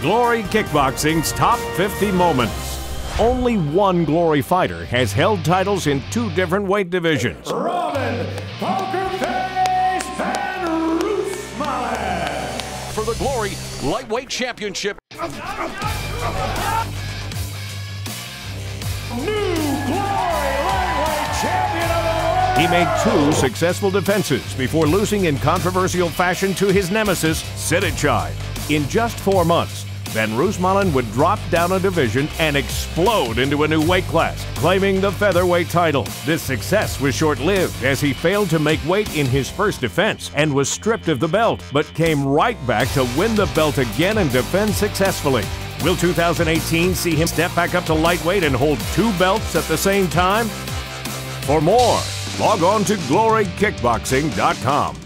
Glory Kickboxing's Top 50 Moments. Only one Glory fighter has held titles in two different weight divisions. Robin Poker Face Van Roosmalen. For the Glory Lightweight Championship. New Glory Lightweight Champion of the World. He made two successful defenses before losing in controversial fashion to his nemesis, Sitthichai. In just four months, Van Roosmalen would drop down a division and explode into a new weight class, claiming the featherweight title. This success was short lived as he failed to make weight in his first defense and was stripped of the belt, but came right back to win the belt again and defend successfully. Will 2018 see him step back up to lightweight and hold two belts at the same time? For more, log on to glorykickboxing.com.